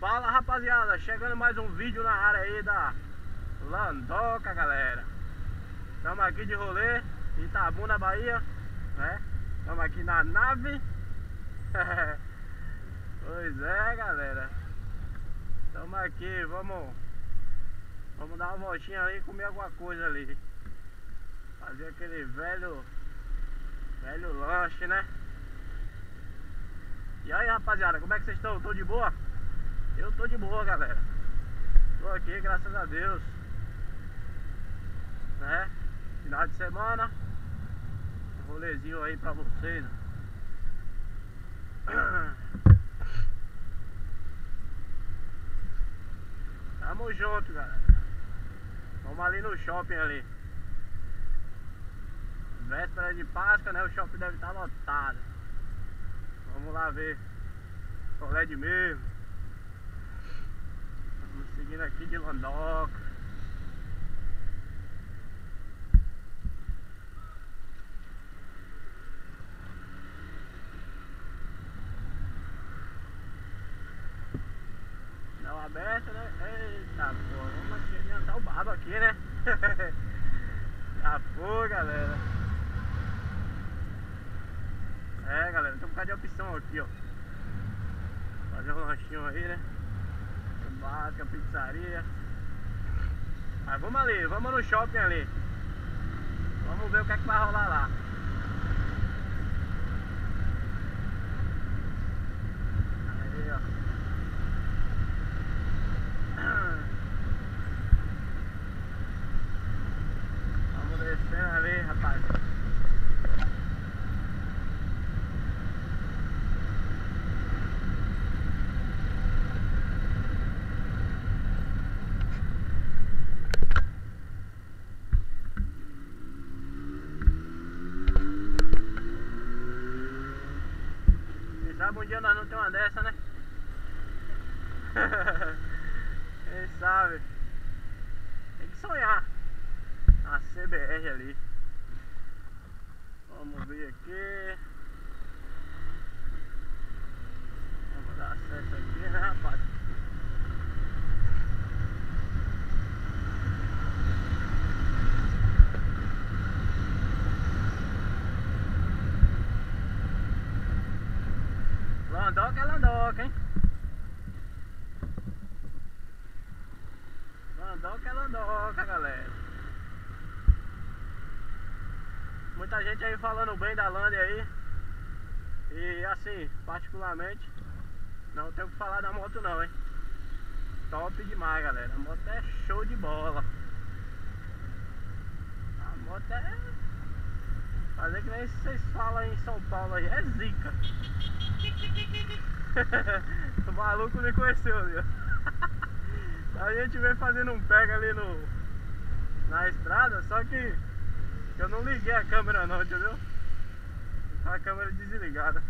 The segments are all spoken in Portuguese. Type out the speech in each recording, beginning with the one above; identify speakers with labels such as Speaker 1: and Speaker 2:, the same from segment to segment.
Speaker 1: Fala rapaziada, chegando mais um vídeo na área aí da Landoca galera Estamos aqui de rolê, Itabuna, Bahia né? Estamos aqui na nave Pois é galera Estamos aqui, vamos Vamos dar uma voltinha ali e comer alguma coisa ali Fazer aquele velho Velho lanche né E aí rapaziada, como é que vocês estão? Tô de boa? Eu tô de boa, galera. Tô aqui, graças a Deus. Né? Final de semana. Um rolezinho aí pra vocês. Tamo junto, galera. Vamos ali no shopping ali. Véspera de Páscoa, né? O shopping deve estar lotado. Vamos lá ver. Colé de mesmo. Seguindo aqui de Landoca. Não aberta, né? Eita porra, vamos adiantar o barro aqui, né? Já foi, galera. É, galera, tem um bocado de opção aqui, ó. Fazer um lanchinho aí, né? Básica, pizzaria. Mas vamos ali, vamos no shopping ali. Vamos ver o que é que vai rolar lá. Aí, ó. Vamos descendo ali, rapaz. sabe um dia nós não temos uma dessa, né? Quem sabe? Tem que sonhar. A CBR ali. Vamos ver aqui. Vamos dar acesso aqui, né, rapaz? Landoca é Landoca, hein? Landoca é Landoca, galera. Muita gente aí falando bem da Land aí. E assim, particularmente, não tenho o que falar da moto não, hein? Top demais, galera. A moto é show de bola. A moto é... Fazer que nem vocês falam em São Paulo aí, é zica. o maluco me conheceu ali, A gente veio fazendo um pega ali no na estrada, só que eu não liguei a câmera não, entendeu? A câmera desligada.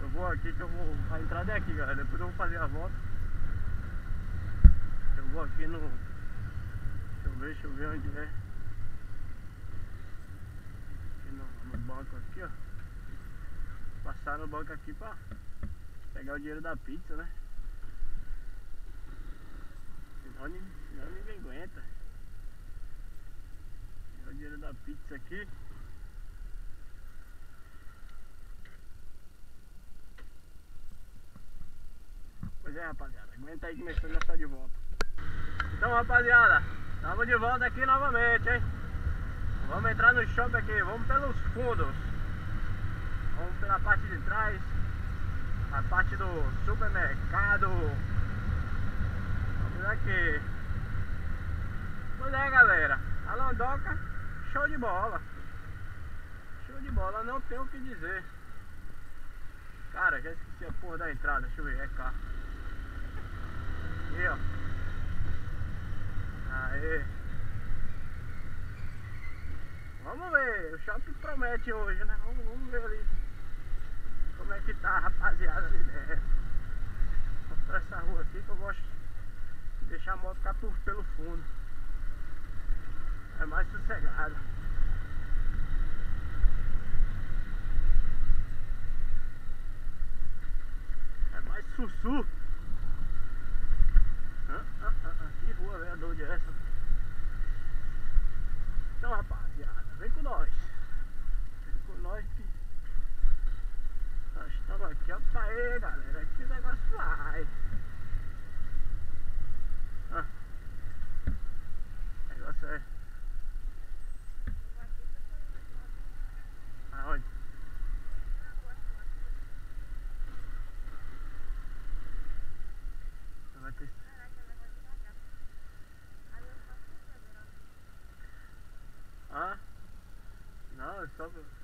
Speaker 1: Eu vou aqui que eu vou. A entrada é aqui, galera. Depois eu vou fazer a volta. Eu vou aqui no. Deixa eu ver, deixa eu ver onde é. No, no banco aqui, ó passar no banco aqui pra pegar o dinheiro da pizza, né? Senão, senão ninguém aguenta. Pegar o dinheiro da pizza aqui. Pois é, rapaziada. Aguenta aí que minha já está de volta. Então, rapaziada, estamos de volta aqui novamente, hein? Vamos entrar no shopping aqui. Vamos pelos fundos. Vamos pela parte de trás, a parte do supermercado. Vamos aqui. Pois é, galera. A Landoca, show de bola. Show de bola, não tem o que dizer. Cara, já esqueci a porra da entrada. Deixa eu ver, é cá. Aqui, ó. Aê. Vamos ver, o shopping promete hoje, né? Vamos, vamos ver ali como é que tá a rapaziada ali dentro. Vamos pra essa rua aqui que eu gosto de deixar a moto caturra pelo fundo. É mais sossegado.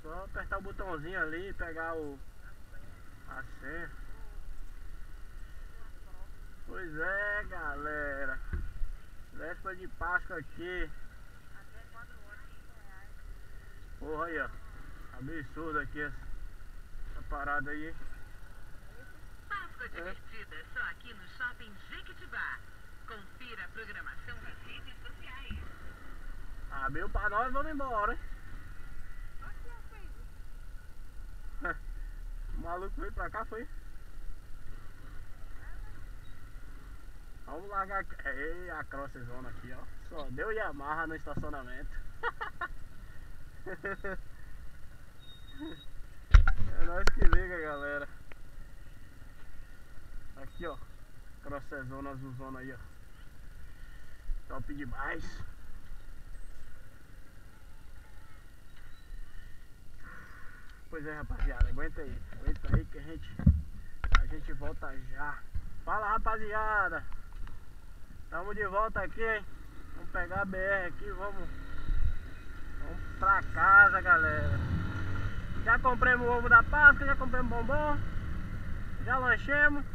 Speaker 1: Só apertar o botãozinho ali e pegar o a senha. Pois é, galera. Véspera de Páscoa aqui. Porra aí, ó. Absurdo aqui essa, essa parada aí.
Speaker 2: Páscoa divertida só aqui no Shopping Jequitibá. Confira a programação nas redes sociais.
Speaker 1: Abriu pra nós, vamos embora, hein? O maluco veio pra cá, foi? Vamos largar. Ei, a crosszona aqui, ó. Só deu Yamaha no estacionamento. é nós que liga, galera. Aqui, ó. Crosszona azulzona aí, ó. Top demais. Pois é, rapaziada, aguenta aí, aguenta aí que a gente a gente volta já. Fala, rapaziada. Tamo de volta aqui, hein? Vamos pegar a BR aqui, vamos vamos pra casa, galera. Já compramos o ovo da Páscoa, já compramos bombom. Já lanchemos.